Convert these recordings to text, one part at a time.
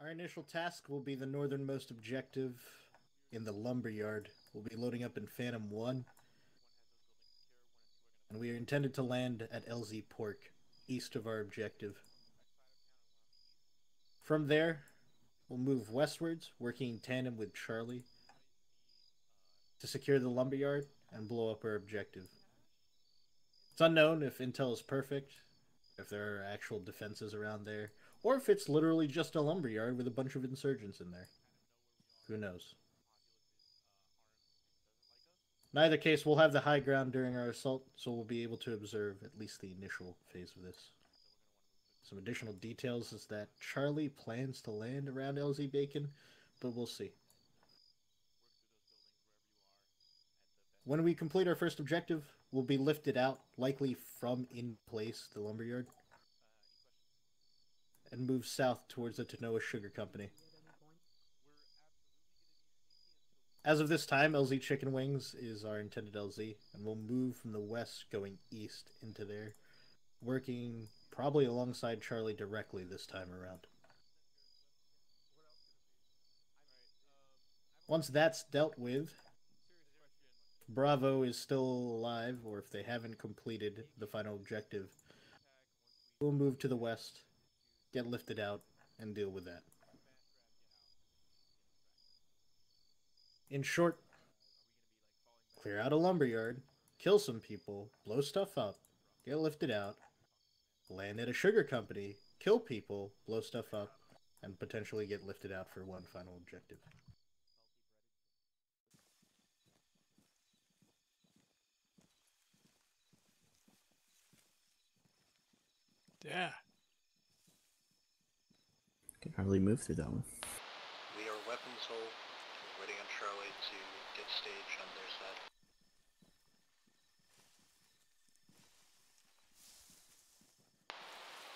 Our initial task will be the northernmost objective in the lumberyard. We'll be loading up in Phantom 1. And we are intended to land at LZ Pork, east of our objective. From there, we'll move westwards, working in tandem with Charlie to secure the lumberyard and blow up our objective. It's unknown if intel is perfect, if there are actual defenses around there, or if it's literally just a lumberyard with a bunch of insurgents in there. Who knows? In either case, we'll have the high ground during our assault, so we'll be able to observe at least the initial phase of this. Some additional details is that Charlie plans to land around LZ Bacon, but we'll see. When we complete our first objective, we'll be lifted out, likely from in place, the lumberyard, and move south towards the Tanoa Sugar Company. As of this time, LZ Chicken Wings is our intended LZ, and we'll move from the west going east into there, working probably alongside Charlie directly this time around. Once that's dealt with, Bravo is still alive, or if they haven't completed the final objective, we'll move to the west, get lifted out, and deal with that. In short, clear out a lumberyard, kill some people, blow stuff up, get lifted out, land at a sugar company, kill people, blow stuff up, and potentially get lifted out for one final objective. Yeah. Can hardly move through that one. We are weapons hold. We're waiting on Charlie to get stage on their side.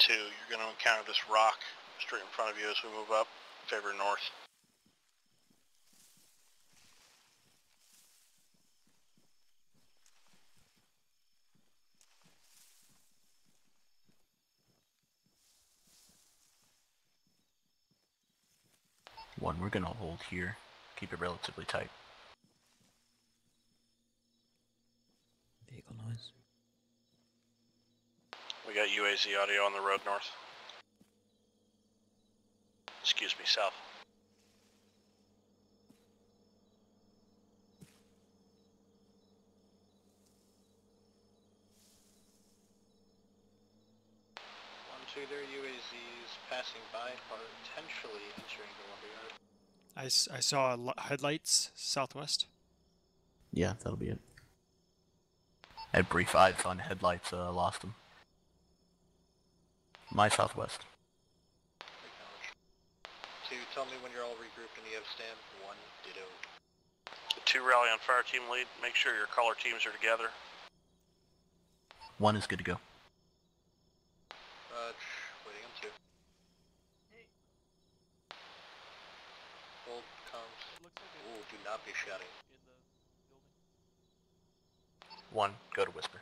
Two, you're going to encounter this rock straight in front of you as we move up, favor north. One, we're gonna hold here. Keep it relatively tight. Vehicle noise. We got UAZ audio on the road north. Excuse me, south. Two, there are UAZs passing by, potentially entering the lumberyard. I, s- I saw li- headlights southwest. Yeah, that'll be it. Had brief eyes on headlights, uh, lost them. My southwest. Acknowledge. Two, tell me when you're all regrouped in the EV stand. One, ditto. Two, rally on fire team lead. Make sure your color teams are together. One is good to go. Raj, waiting on two. Hold comms. Ooh, do not be shouting. One, go to whisper.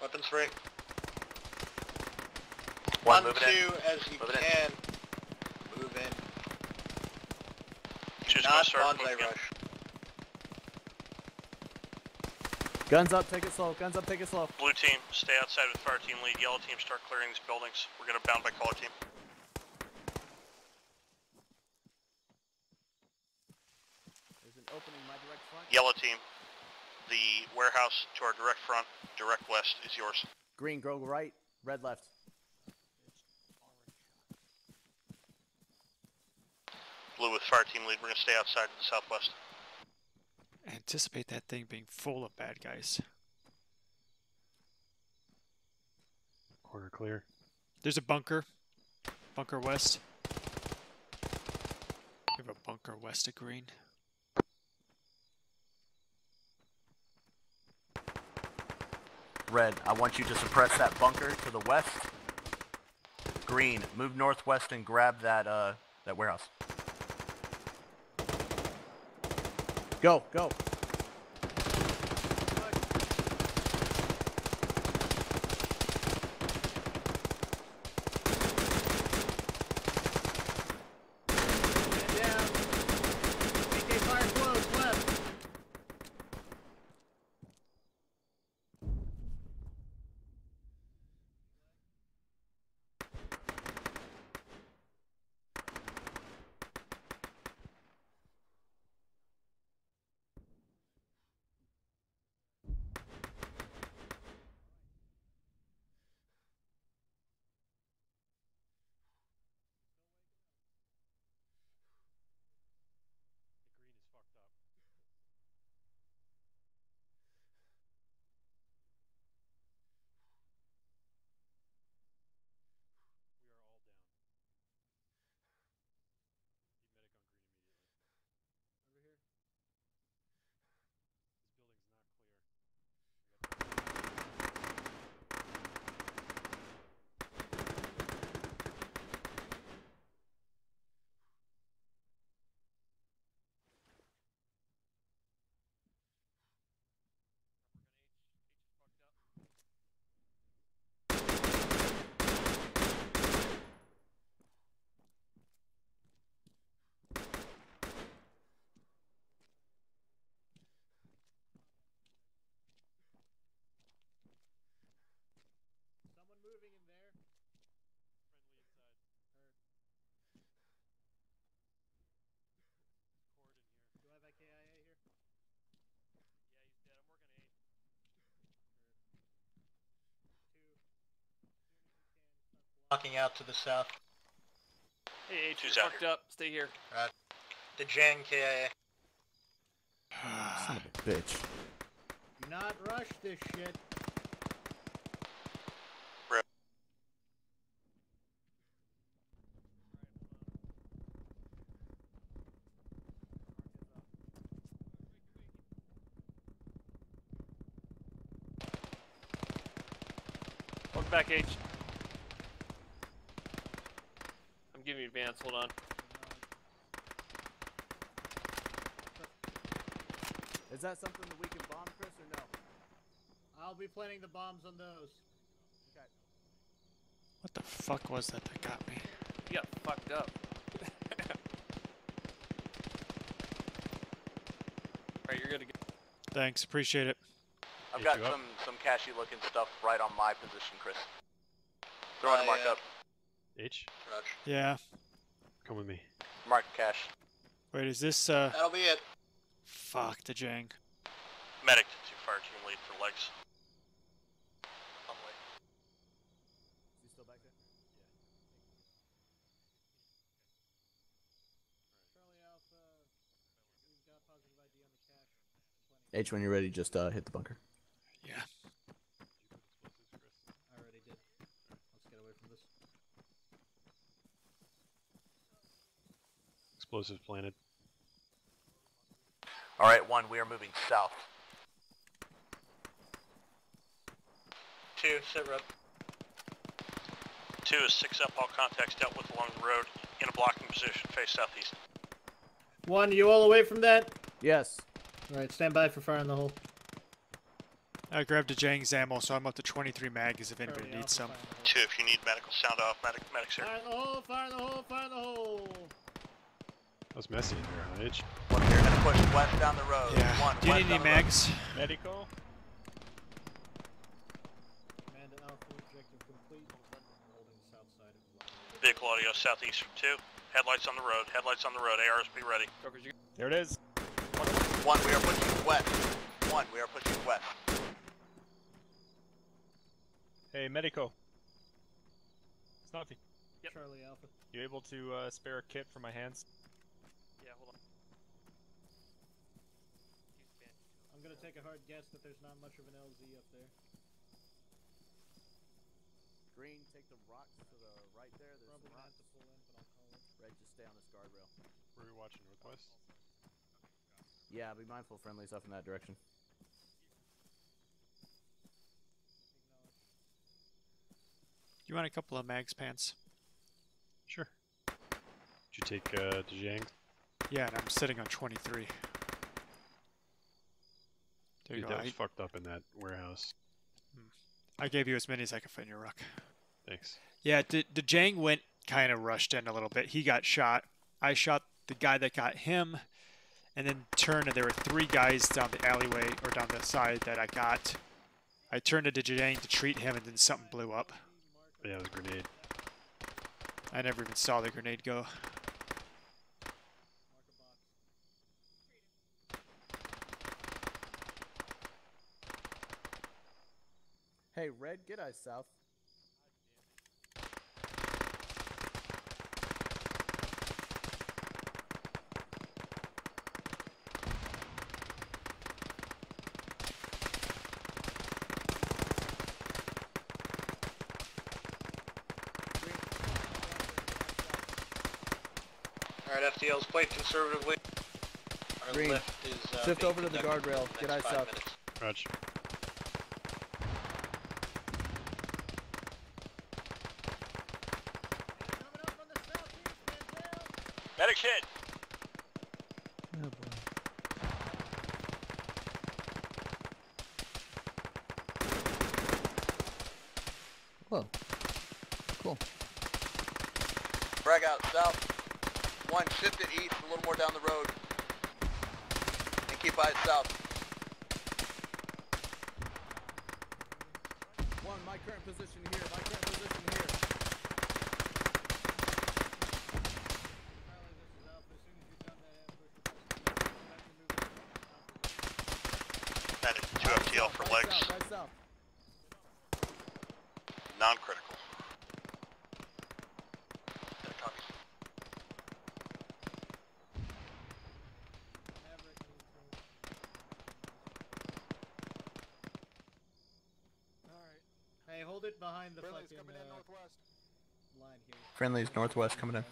Weapons free. One, One, move it in. two, as you Move it in. can. Move in. Do gonna not start banzai rush. Guns up, take it slow. Guns up, take it slow. Blue team, stay outside with fire team lead. Yellow team, start clearing these buildings. We're gonna bound by color team. There's an opening my direct front. Yellow team, the warehouse to our direct front, direct west is yours. Green, go right. Red, left. Blue with fire team lead. We're gonna stay outside to the southwest. Anticipate that thing being full of bad guys. Quarter clear. There's a bunker. Bunker west. We have a bunker west of green. Red, I want you to suppress that bunker to the west. Green, move northwest and grab that uh that warehouse. Go, go. Knocking out to the south. Hey, H, Who's you're out fucked up. Stay here. The Jan KIA. Ah, son of a bitch. Do not rush this shit. Welcome back, H. I'm giving you advance. Hold on. Is that something that we can bomb, Chris, or no? I'll be planting the bombs on those. What the fuck was that that got me? You got fucked up. Alright, you're good to go. Thanks, appreciate it. I've Hit got you up. some some cashy looking stuff right on my position, Chris. Throwing a Oh, mark yeah. up. H, Roger. Yeah. Come with me. Mark cache. Wait, is this uh? That'll be it. Fuck the Jang. Medic to two fire team lead for legs. On the way. Is he still back there? Charlie Alpha, we've got positive ID on the cache. H, when you're ready, just uh, hit the bunker. Yeah. I already did. Let's get away from this. Explosives planted. All right, one. We are moving south. Two, sit rep. Two is six up. All contacts dealt with along the road in a blocking position. Face southeast. One, you all away from that? Yes. Alright, stand by for fire in the hole. I grabbed a Jang's ammo, so I'm up to 23 mags if anybody needs some. fire in the hole. Two, if you need medical, sound off. Medic, medics here. Fire in the hole, fire in the hole, fire in the hole! That was messy in there, huh, H? One, we're gonna push west down the road. Yeah. One, Do you west need any down the road. mags? Medical. Command Alpha, objective complete. Holding south side of the Vehicle audio southeast from two. Headlights on the road. Headlights on the road. ARs be ready. Go, 'cause you There it is. One, we are pushing west. One, we are pushing west. Hey, Medico. Snuffy, Charlie Alpha. you able to uh, spare a kit for my hands? Yeah, hold on. I'm gonna take a hard guess that there's not much of an LZ up there. Green, take the rocks to the right there. There's Probably some not rocks. to pull in, but I'll call it. Red, just stay on this guardrail. Where are we watching? Northwest? Yeah, be mindful, friendlies up in that direction. You want a couple of mags pants? Sure. Did you take uh, Dejang? Yeah, and I'm sitting on 23. There you Dude, go. that was I, fucked up in that warehouse. Hmm. I gave you as many as I could fit in your ruck. Thanks. Yeah, the, the Jang went kind of rushed in a little bit. He got shot. I shot the guy that got him, and then turned, and there were three guys down the alleyway or down the side that I got. I turned to Jang to treat him, and then something blew up. Yeah, it was a grenade. I never even saw the grenade go. Hey, Red, get eyes south. Alright, FTL's played conservatively. Our Green. lift is uh, Shift over to the guardrail. Get next eyes south. minutes. Roger. Legs. Non-critical. Hey, hold it behind the Friendly's fucking, coming in uh, northwest. line here. Friendly's northwest coming in.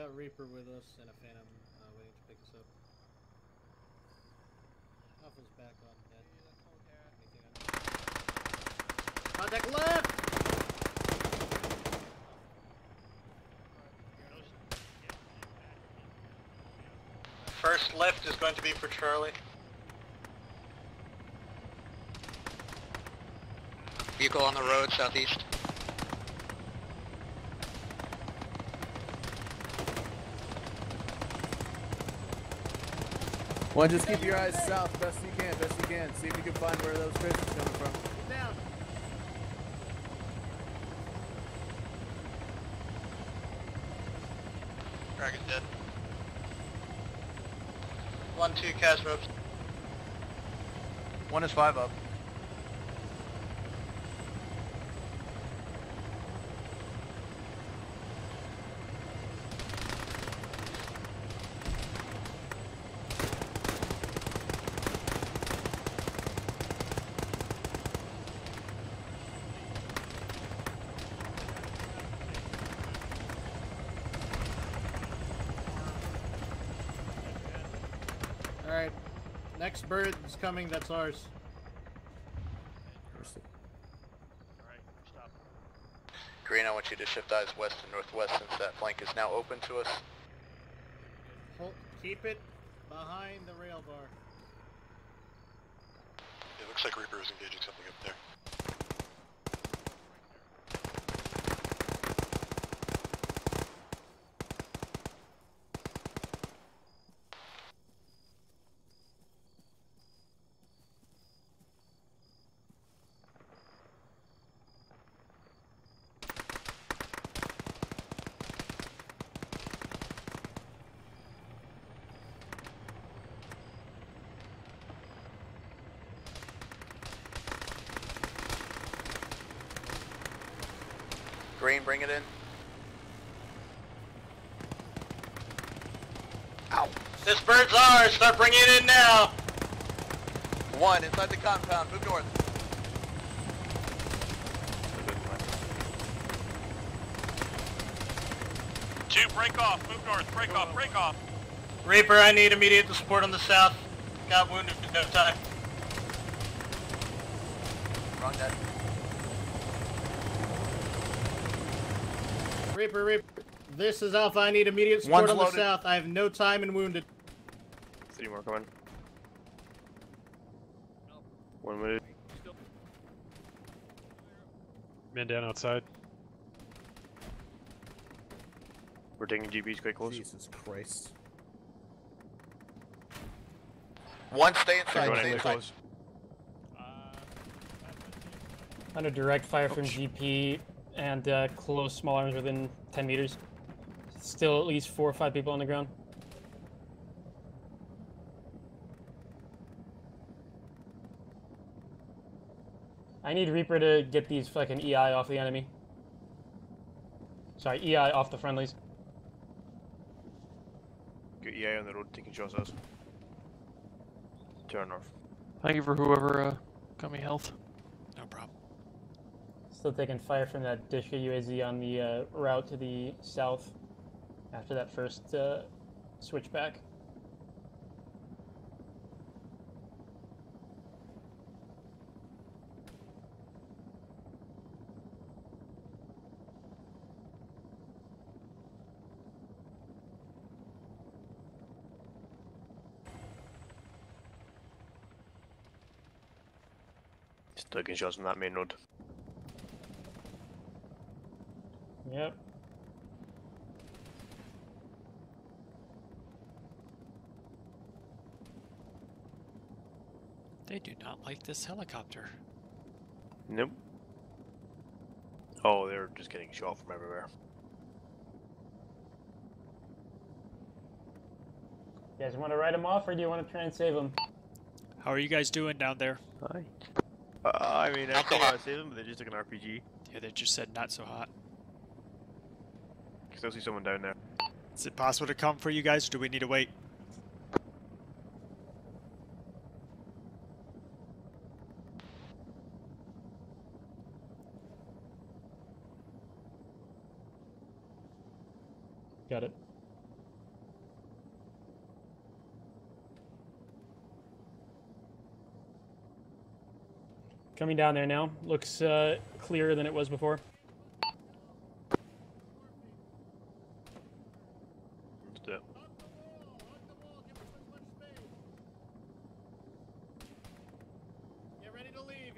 Got Reaper with us and a Phantom uh, waiting to pick us up. Alpha's back on net. Anything on- Contact left! First left is going to be for Charlie. Vehicle on the road southeast. One, just keep your eyes south best you can, best you can. See if you can find where those fish are coming from. Get down! Dragon's dead. One, two, cast ropes. One is five up. Next bird is coming, that's ours. Green, I want you to shift eyes west and northwest since that flank is now open to us. Hold, keep it behind the rail bar. It looks like Reaper is engaging something up there. Green, bring it in. Ow. This bird's ours! Start bringing it in now! One, inside the compound, move north. Two, break off, move north, break off, break off. Reaper, I need immediate support on the south. Got wounded in no time. Wrong dead. Reaper, Reaper. This is Alpha, I need immediate support One's on the loaded. south. I have no time and wounded. Three more coming. One minute. Man down outside. We're taking GPs quite close. Jesus Christ. One, stay inside, stay inside. close. Under direct fire from GP and uh, close small arms within 10 meters. Still at least four or five people on the ground. I need Reaper to get these fucking EI off the enemy. Sorry, EI off the friendlies. Good EI on the road taking shots at us. Turn north. Thank you for whoever uh, got me health. No problem. Still taking fire from that Dishka UAZ on the uh, route to the south after that first uh, switchback. Still shots on that main road. Yep. They do not like this helicopter. Nope. Oh, they're just getting shot from everywhere. You guys want to write them off, or do you want to try and save them? How are you guys doing down there? Hi. Uh, I mean, I think I would save them, but they just took an RPG. Yeah, they just said not so hot. Still see someone down there. Is it possible to come for you guys, or do we need to wait? Got it. Coming down there now. Looks uh, clearer than it was before. Let's do it.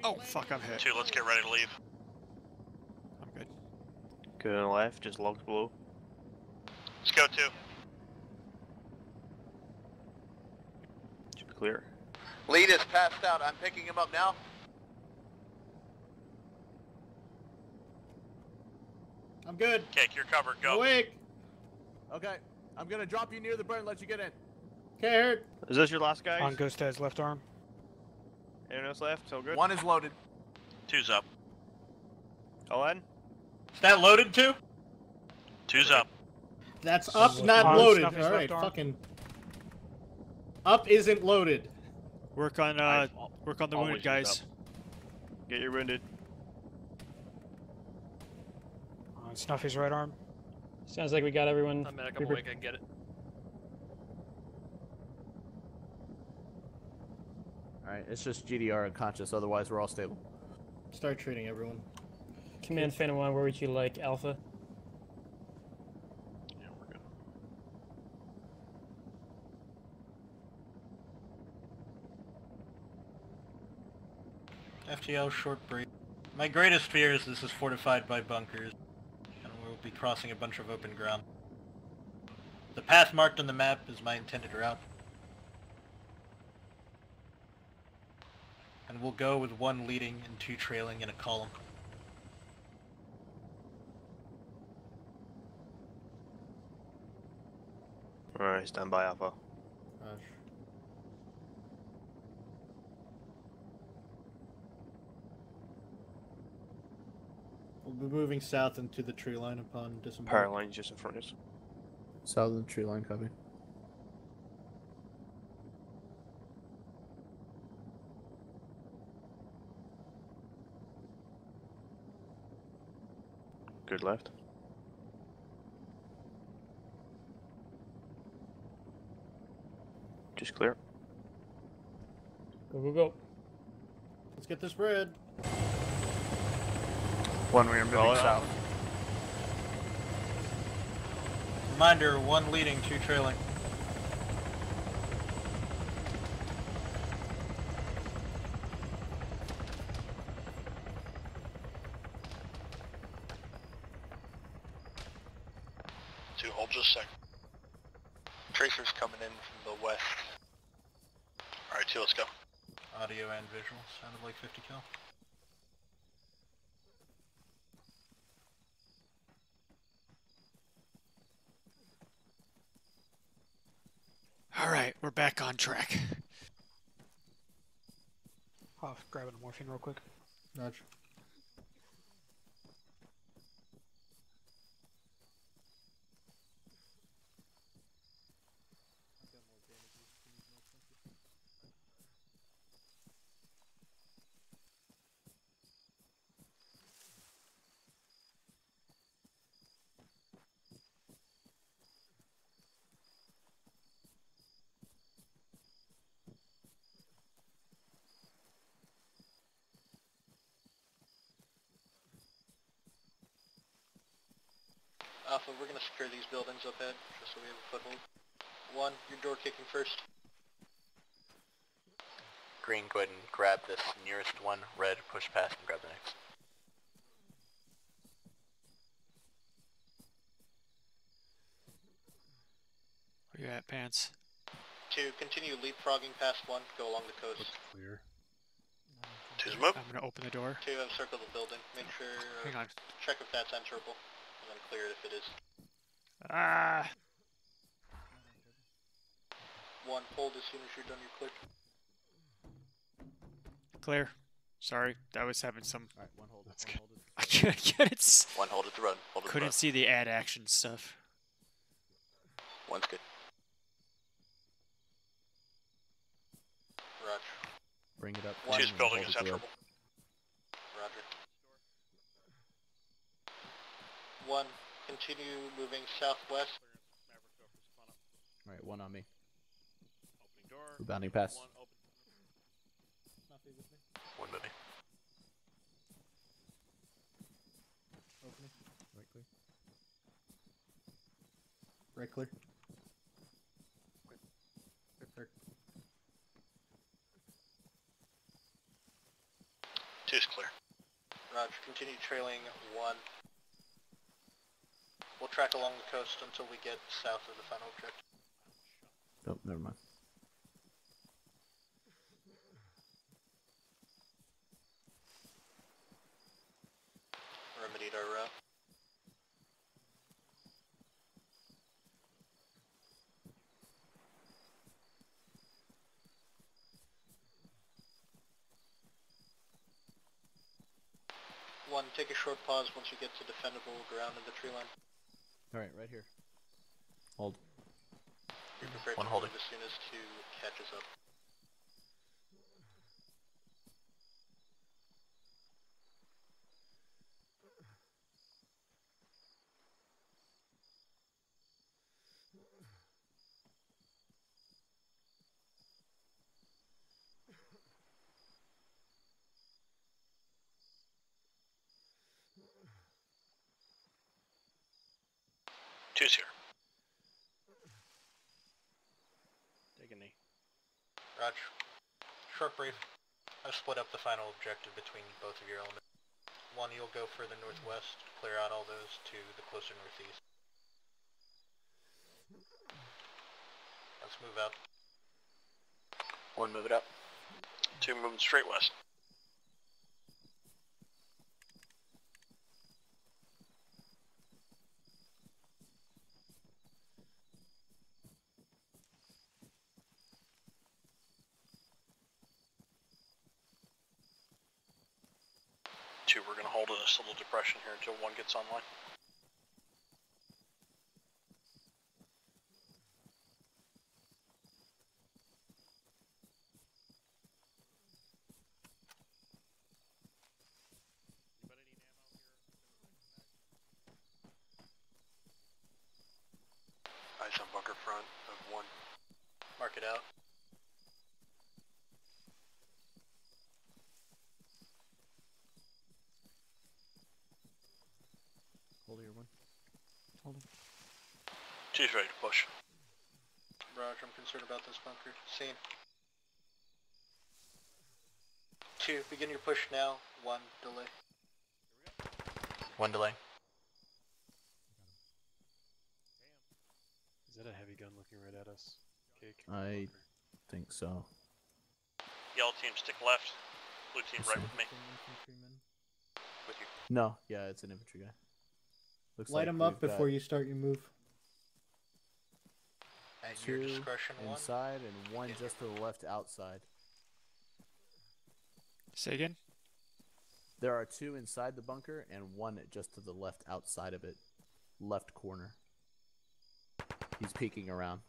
Oh, fuck, I'm hit. Two, let's get ready to leave. I'm good. Go on the left, just logs below. Let's go two. Should be clear. Lead is passed out. I'm picking him up now. I'm good. Cake, you're covered. Go. Awake. Okay, I'm gonna drop you near the burn. Let you get in. Okay, hurt. Is this your last guy? On Ghost to his left arm. Anyone else left? So good? One is loaded. Two's up. All in? Is that loaded too? Two's up. That's up, Snuff not arm, loaded. All right, fucking. Up isn't loaded. Work on uh, I- work on the always wounded guys. Get your wounded. On Snuffy's right arm. Sounds like we got everyone. I'm medic, I'm awake, I can get it. Alright, it's just GDR unconscious, otherwise we're all stable. Start treating everyone. Command Phantom 1, where would you like Alpha? Yeah, we're good. FTL short break. My greatest fear is this is fortified by bunkers, and we'll be crossing a bunch of open ground. The path marked on the map is my intended route. And we'll go with one leading and two trailing in a column. Alright, stand by Alpha. Rush. We'll be moving south into the tree line upon disembark. Power line's just in front of us. South of the tree line copy. Good left. Just clear. Go, go, go. Let's get this bread. One, we are moving yeah. south. Reminder, one leading, two trailing. Hold just a sec. Tracer's coming in from the west. Alright, two, let's go. Audio and visual. Sounded like 50 cal. All right, we're back on track. Oh, grabbing a morphine real quick. Roger. Alpha, we're gonna secure these buildings up ahead, just so we have a foothold. One, your door kicking first. Green, go ahead and grab this nearest one. Red, push past and grab the next. Where you at, Pants? Two, continue leapfrogging past one, go along the coast. Looks clear. Two's move. I'm gonna open the door. Two, have circled the building. Make sure, uh, Hang on. check if that's enterable, and then clear it if it is. Ah. One, hold as soon as you're done your click. Clear. Sorry, I was having some. Alright, one hold. That's one good. hold is- I couldn't get it. One, hold at the road. Hold Couldn't road. see the add action stuff. One's good. Roger. Bring it up. One. and Choose building is it central. Roger. One, continue moving southwest. Maverick, go for spawn up. Alright, one on me. Opening door. Rebounding pass. One open. Snuffy with me. One moving. Opening. Right clear. Right clear. Clear. Two's clear. Roger, continue trailing one. We'll track along the coast until we get south of the final objective. Oh, never mind. Remedied our route. One, take a short pause once you get to defendable ground in the tree line. Alright, right here. Hold. Be prepared One to holding. move as soon as two catches up. Two's here. Take a knee. Roger. Short brief. I've split up the final objective between both of your elements. One, you'll go further northwest, clear out all those to the closer northeast. Let's move out. One, move it up. Two, moving straight west. Two, we're little depression here until one gets online. Anybody need ammo here? Eyes on bunker front of one. Mark it out. Hold here, one. Two's ready to push. Roger, I'm concerned about this bunker. Scene. Two, begin your push now. One, delay. One delay. Is that a heavy gun looking right at us? Cake. I think so. Yellow team, stick left. Blue team, right with me. Infantryman. With you. No, yeah, it's an infantry guy. Looks Light like them up we've got before you start your move. At your two discretion, one. inside and one Yeah. just to the left outside. Say again. There are two inside the bunker and one just to the left outside of it, left corner. He's peeking around.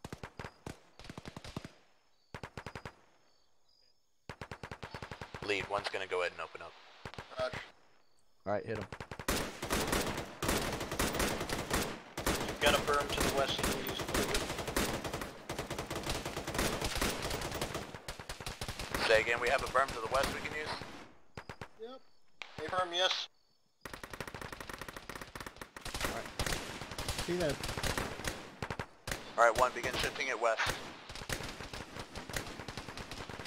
Lead. One's gonna go ahead and open up. Roger. All right, hit him. You've got a berm to the west you can use quickly. Say again. We have a berm to the west we can use. Yep. A berm, yes. See that? All right. One. Begin shifting it west.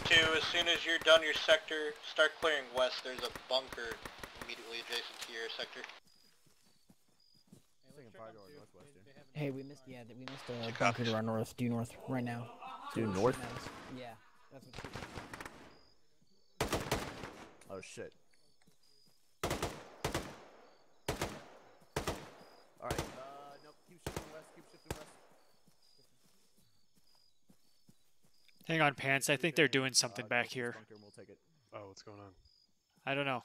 Two, as soon as you're done your sector, start clearing west. There's a bunker immediately adjacent to your sector. Second fire door northwestern. Hey, we missed. Yeah, we missed a Two bunker to our north. Due north, right now. Due north? Yeah, that's what. Oh shit. All right. Uh, nope. Keep shifting west. Keep shifting west. Hang on, Pants. I think they're doing something Uh, back here. we'll take it. Oh, what's going on? I don't know.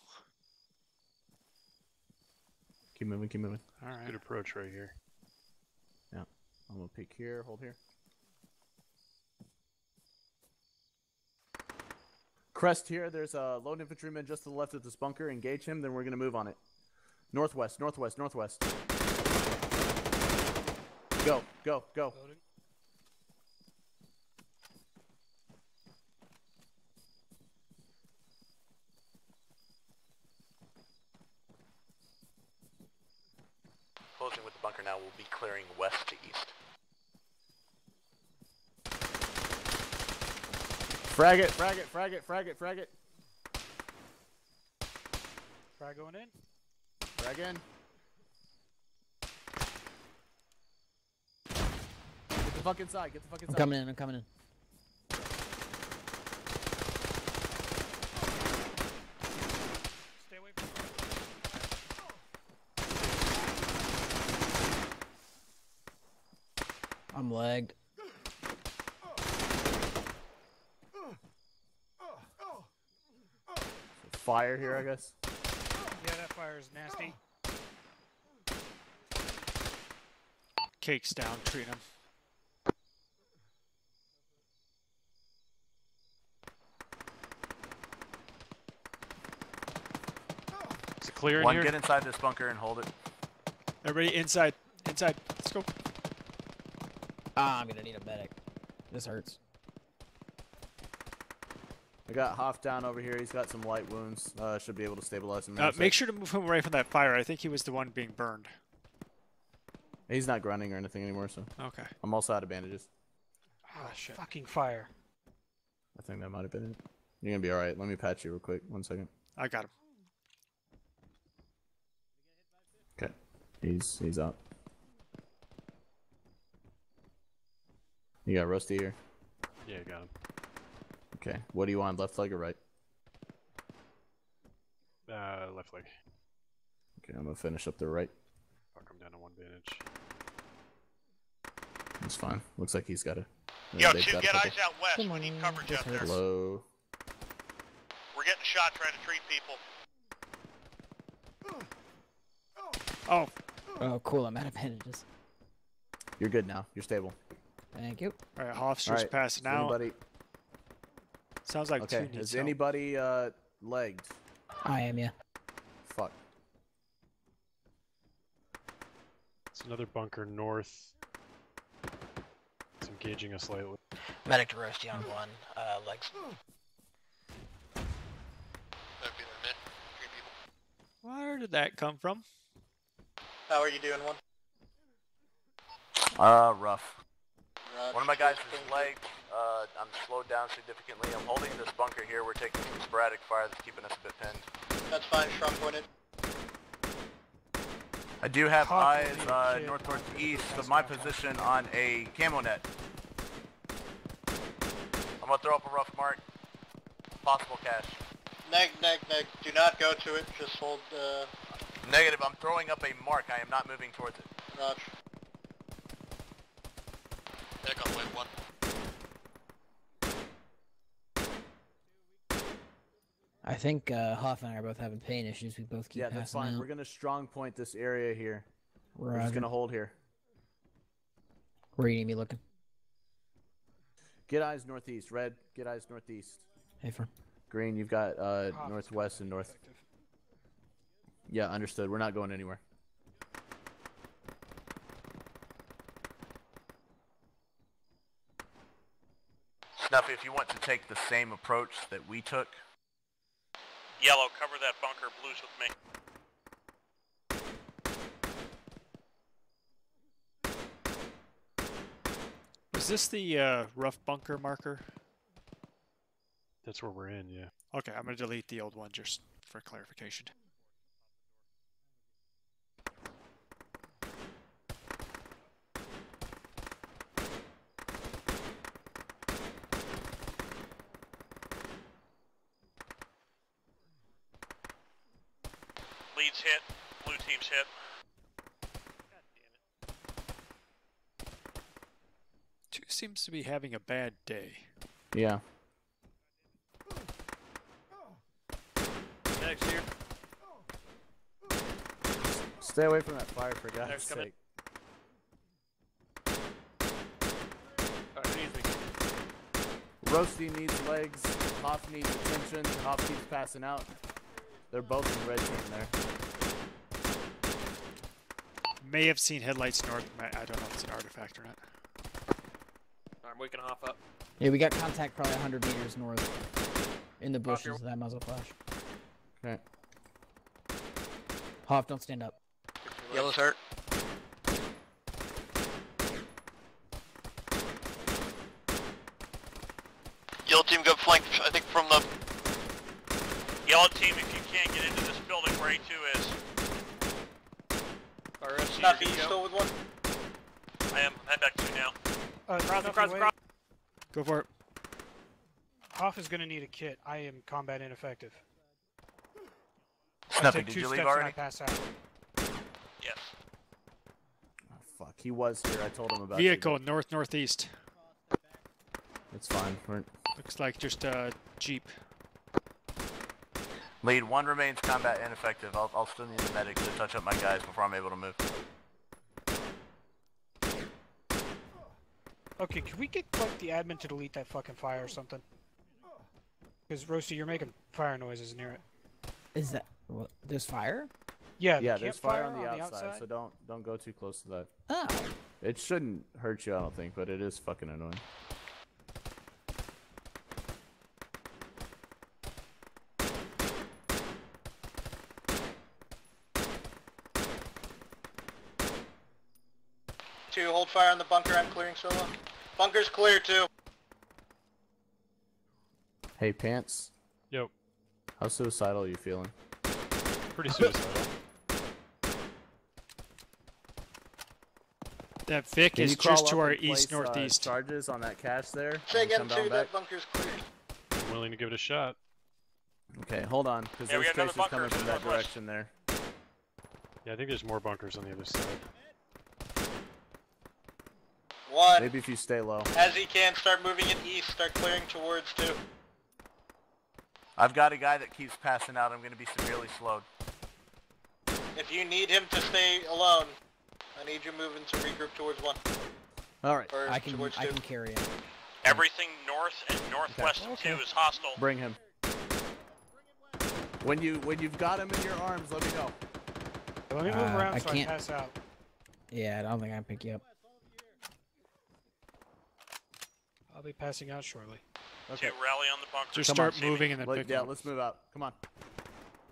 Keep moving, keep moving. All right. Good approach right here. Yeah. I'm gonna peek here, hold here. Crest here, there's a lone infantryman just to the left of this bunker. Engage him, then we're gonna move on it. Northwest, northwest, northwest. Go, go, go. Closing with the bunker now, we'll be clearing west to east. Frag it, frag it, frag it, frag it, frag it. Frag going in. Frag in. Get the fuck inside, get the fuck I'm coming in. I'm coming in. Stay away from. I'm lagged. Fire here, I guess. Yeah, that fire is nasty. Cake's down. Treat him. Is it clear in One, here? get inside this bunker and hold it. Everybody inside. Inside. Let's go. Ah, I'm gonna need a medic. This hurts. I got Hoff down over here. He's got some light wounds. Uh, should be able to stabilize him. in a Uh, sec. make sure to move him away from that fire. I think he was the one being burned. He's not grunting or anything anymore, so. Okay. I'm also out of bandages. Oh, fucking fire. I think that might have been it. You're gonna be alright. Let me patch you real quick. One second. I got him. Okay. He's he's up. You got Rusty here. Yeah, I got him. Okay. What do you want? Left leg or right? Uh, left leg. Okay, I'm gonna finish up the right. Fuck, I'm down to one bandage. That's fine. Looks like he's got a. Yo, two, got get couple. eyes out west. Come We need on, coverage this out there. hurts. Hello. We're getting shot trying to treat people. Oh, Oh, cool. I'm out of bandages. You're good now. You're stable. Thank you. all right. Hoff's All just right. passing Is out. Anybody? Sounds like Okay. two Is anybody uh legged? I am, yeah. Fuck. It's another bunker north. It's engaging us slightly. Medic to Rusty on one, uh, legs. That'd be their mid. Three people. Where did that come from? How are you doing, one? Uh, rough. One of my guys is legged. Uh, I'm slowed down significantly. I'm holding this bunker here. We're taking some sporadic fire that's keeping us a bit pinned. That's fine, strong pointed. I do have Hawk eyes uh, shit. north towards east of my position on a camo net. I'm gonna throw up a rough mark. Possible cache. Neg, neg, neg. Do not go to it. Just hold, uh, Negative. I'm throwing up a mark. I am not moving towards it. Roger. Medic on way one. I think uh, Hoff and I are both having pain issues. We both keep Yeah, passing that's fine. out. We're gonna strong point this area here. We're just gonna hold here. Where you need me looking? Get eyes northeast. Red, get eyes northeast. Hey, for Green, you've got uh, northwest and north. Yeah, understood. We're not going anywhere. Snuffy, if you want to take the same approach that we took, Yellow, cover that bunker. Blues with me. Is this the uh, rough bunker marker? That's where we're in, yeah. Okay, I'm gonna delete the old one just for clarification. Hit. Blue team's hit. Two seems to be having a bad day. Yeah. Next here. Stay away from that fire for God's Next sake. Alright, easy. Roasty needs legs. Hoff needs attention. Hoff keeps passing out. They're both in red team there. May have seen headlights north. I I don't know if it's an artifact or not. Alright, I'm waking off up. Yeah, we got contact probably 100 meters north. In the bushes of that muzzle flash. Okay. Hoff, don't stand up. Yellow's hurt. Yellow team got flanked, I think, from the... Yellow team, if you can't get into this building where A2 is. RFC, Snappy, you you good to still go? with one? I am. Head back to now. Uh, Cross, Snuffy, cross, wait. cross. Go for it. Hoff is gonna need a kit. I am combat ineffective. I Snuffy, take did two you leave steps and I pass out. Yes. Oh, fuck. He was here. I told him about Vehicle You, north northeast. it's fine. We're... Looks like just a jeep. Lead, one remains combat ineffective. I'll, I'll still need the medic to touch up my guys before I'm able to move. Okay, can we get like the admin to delete that fucking fire or something? Because Roasty, you're making fire noises near it. Is that. What, there's fire? Yeah, Yeah, there's fire on the, campfire outside, so don't don't go too close to that. Oh. It shouldn't hurt you, I don't think, but it is fucking annoying. Two, hold fire on the bunker. I'm clearing solo. Bunker's clear too. Hey, Pants. Yo. How suicidal are you feeling? Pretty suicidal. That Vic Can is you just to our and place, east uh, northeast. charges on that cache there. Say again, two, that bunker's clear. I'm willing to give it a shot. Okay, hold on, because Yeah, we there's got another cases bunker coming to from that direction there. Yeah, I think there's more bunkers on the other side. One. Maybe if you stay low. As he can, start moving it east. Start clearing towards two. I've got a guy that keeps passing out. I'm going to be severely slowed. If you need him to stay alone, I need you moving to regroup towards one. All right, Or I can, towards I two. can carry it. Everything north and northwest of Okay. 2 is hostile. bring him. When you when you've got him in your arms, let me know. Let me move Uh, around I so I can't- pass out. Yeah, I don't think I can pick you up. I'll be passing out shortly. Okay, To rally on the bunker. Just Come start on, moving and then Let- pick yeah, up. let's move out. Come on.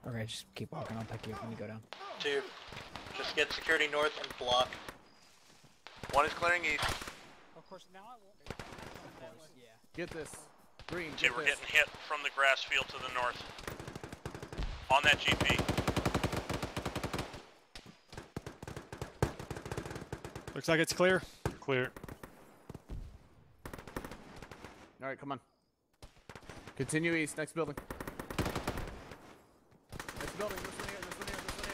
Okay, just keep walking. I'll pick you up when you go down. Two. Just get security north and block. One is clearing east. Of course, now I won't. Yeah. Get this. Green. Two, Get we're this. getting hit from the grass field to the north. On that GP. Looks like it's clear. Clear. All right, come on. Continue east. Next building. Next building. This one here. This one here. This one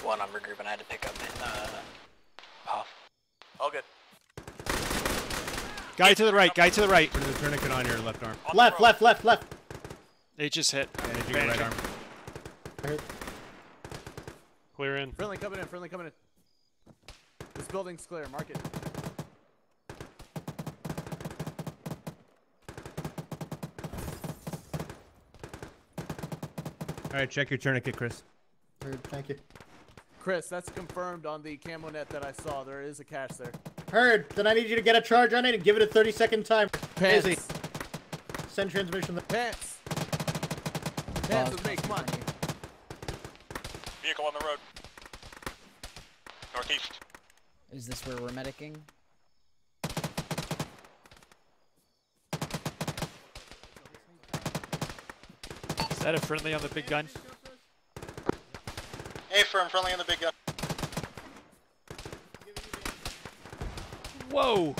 here. One, I'm regrouping. I had to pick up uh, Hoff. All good. Guy to the right. Guy to the right. Put the tourniquet on your left arm. On the Left, left, left, left. They just hit. Bandaging your right Bandaging. arm. Clear in. Friendly coming in. Friendly coming in. This building's clear. Mark it. All right, check your tourniquet, Chris. Heard, thank you. Chris, that's confirmed on the camo net that I saw. There is a cache there. Heard. Then I need you to get a charge on it and give it a 30 second time. Pants. Busy. Send transmission. Pants. Oh, Pants with me. Come on. Vehicle on the road. Northeast. Is this where we're medicing? Is that a friendly on the big gun? A firm, friendly on the big gun. Whoa!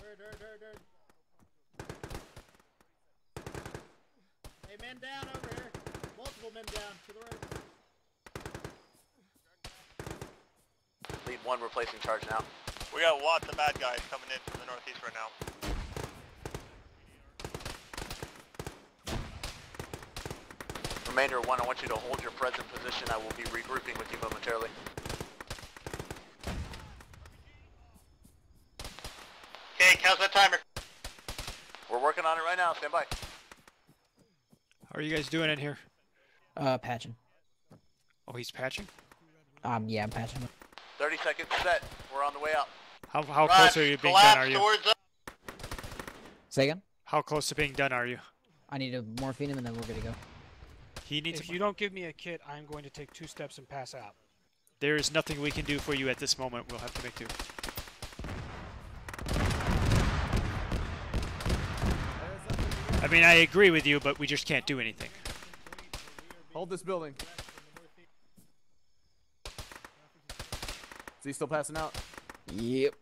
Heard, heard, heard, heard. Hey, man down over here. Multiple men down to the right. Lead one replacing charge now. We got lots of bad guys coming in from the northeast right now. Remainder one, I want you to hold your present position. I will be regrouping with you momentarily. Okay, how's that timer? We're working on it right now. Stand by. How are you guys doing in here? Uh, patching. Oh, he's patching? Um, yeah, I'm patching. 30 seconds set. We're on the way out. How, how close are you being done, are you? Say again? How close to being done are you? I need a morphine and then we're good to go. He needs If you don't give me a kit, I'm going to take two steps and pass out. There is nothing we can do for you at this moment. We'll have to make do. I mean, I agree with you, but we just can't do anything. Hold this building. He still passing out? Yep.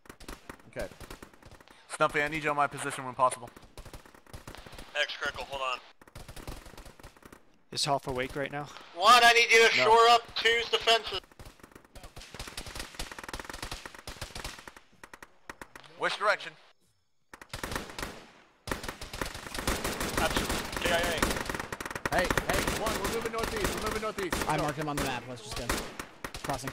Okay. Snuffy, I need you on my position when possible. X critical, hold on. Is Hoff awake right now? One, I need you to No. shore up two's defenses. Which direction? KIA. Hey, hey, one, we're moving northeast. We're moving northeast. I go. marked him on the map. Let's just go. Crossing.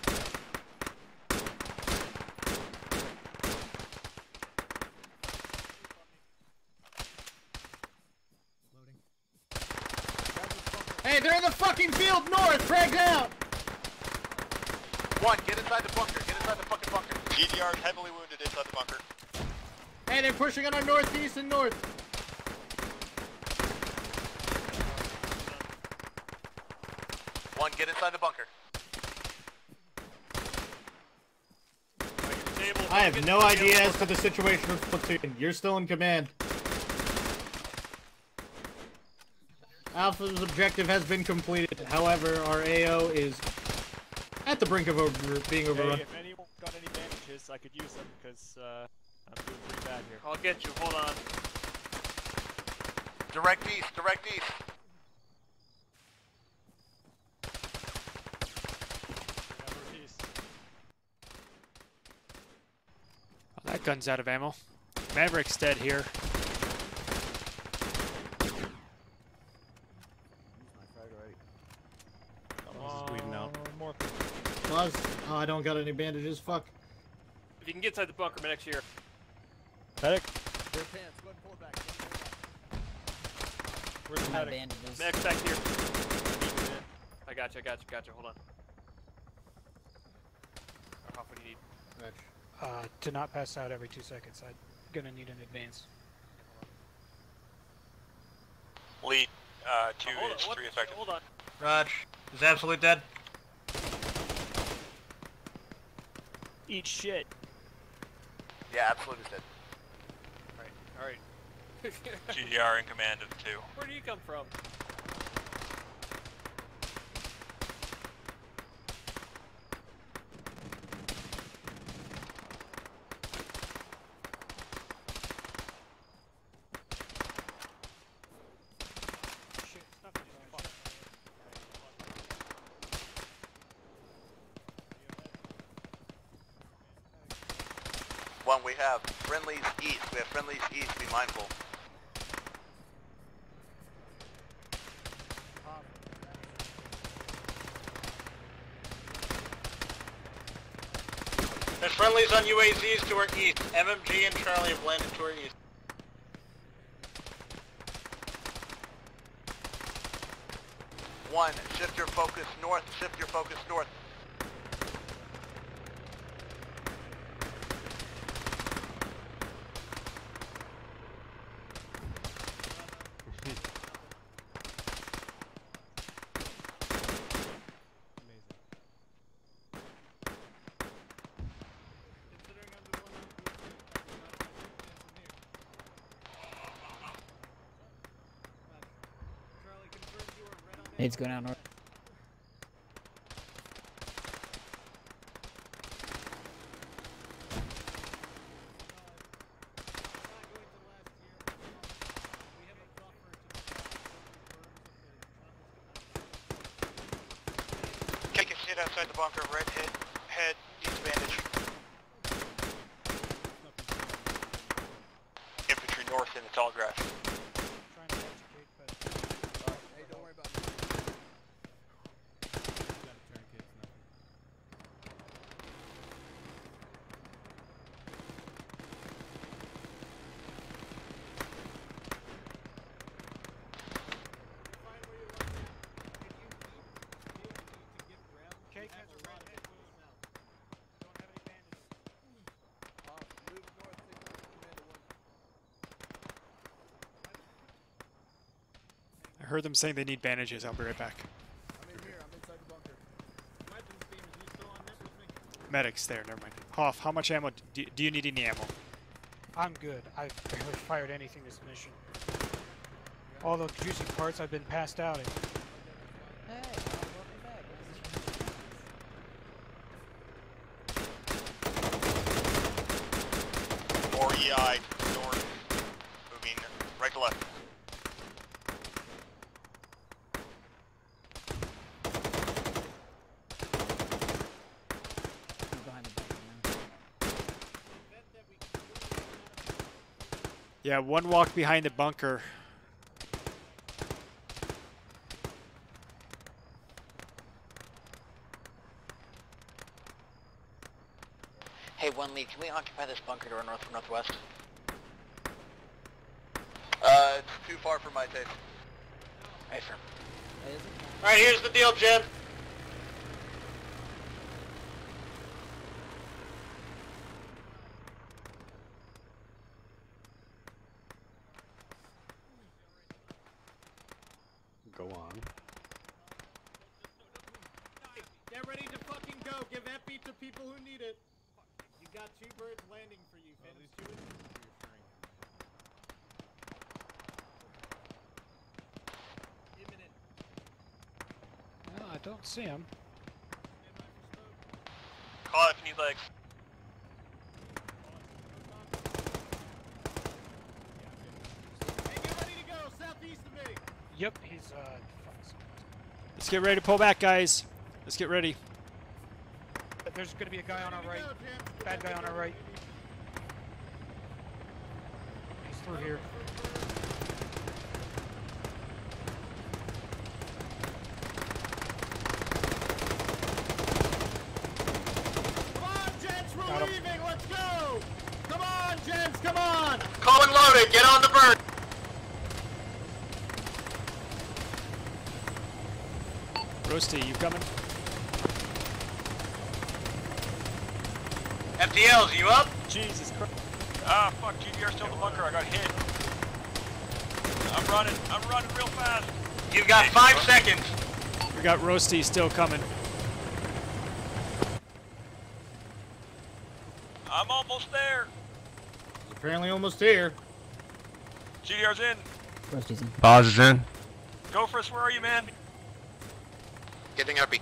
They're in the fucking field north. Fragged down! One, get inside the bunker. Get inside the fucking bunker. GDR is heavily wounded inside the bunker. Hey, they're pushing on our northeast and north. One, get inside the bunker. I have no idea as to the situation of platoon. You're still in command. Alpha's objective has been completed. However, our AO is at the brink of over being overrun. Hey, if anyone got any bandages, I could use them because uh, I'm doing pretty bad here. I'll get you. Hold on. Direct east, direct east. Oh, that gun's out of ammo. Maverick's dead here. Come bleeding out. More. Buzz? Oh, I don't got any bandages. Fuck. If you can get inside the bunker, next year. Medic. Clear pants. Go ahead and pull it back. Go ahead and pull it back. Where's the My medic? bandages. Medic's back here. I got you. I got you. Got you. Hold on. How what do you need? Uh, to not pass out every two seconds, I'm gonna need an advance. Lead, uh, two hold on, is what- three effective. Hold on. Raj, is absolute dead? Eat shit. Yeah, absolutely is dead. Alright. Alright. GDR in command of two. Where do you come from? We have friendlies east. We have friendlies east. Be mindful. There's friendlies on UAZs to our east. MMG and Charlie have landed to our east. One, shift your focus north. Shift your focus north. It's going down north. Outside the bunker, red head, head, needs bandage. Infantry north in the tall grass. Heard them saying they need bandages. I'll be right back. Medics there. Never mind. Hoff, how much ammo do, do you need? Any ammo? I'm good. I barely fired anything this mission. All those juicy parts I've been passed out in. Hey, welcome back. Or EI, north, moving right to left. He's behind the bunker now. Yeah, one walk behind the bunker. Hey, one lead, can we occupy this bunker to our north or northwest? Uh, it's too far for my taste. Right, firm. Alright, here's the deal, Jim. Go on. Get ready to fucking go. Give epi to people who need it. You got two birds landing for you, Phantoms. Two and Imminent. No, I don't see him. Call if you need legs. Hey, get ready to go. Southeast of me. Yep, he's uh. Let's get ready to pull back, guys. Let's get ready. There's gonna be a guy on our right. Bad guy on our right. He's through here. Come on, gents. We're Got him. leaving. Let's go. Come on, gents. Come on. Calling loaded, get on the bird. Roasty, you coming? FTLs, you up? Jesus Christ. Ah, fuck, GDR still in the bunker. I got hit. I'm running. I'm running real fast. You've got five seconds. We got Roasty still coming. I'm almost there. Apparently almost here. GDR's in. Roasty's in. Boz is in. Gopherus, where are you, man? Getting uppy.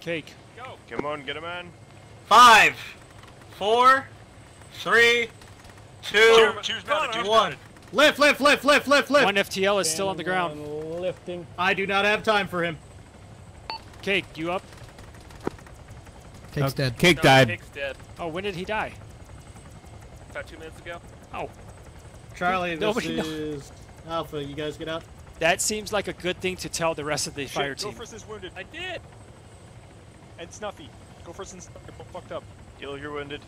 Cake. Go. Come on, get him in. Five, four, three, two, Choose, choose mounted, choose one. Lift, lift, lift, lift, lift, lift. One FTL is still on the ground. Lifting. I do not have time for him. Cake, you up? Cake's dead. Cake No, died. Cake's dead. Oh, when did he die? About two minutes ago. Oh, Charlie, this Nobody knows. is Alpha. You guys get out. That seems like a good thing to tell the rest of the fire team. Gopherus is wounded. I did. And Snuffy. Gopherus and Snuffy are fucked up. Gil, you're wounded.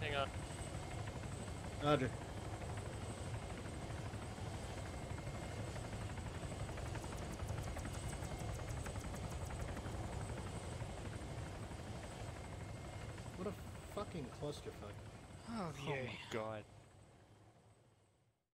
Hang on. Roger. What a fucking clusterfuck. Oh, Oh my god.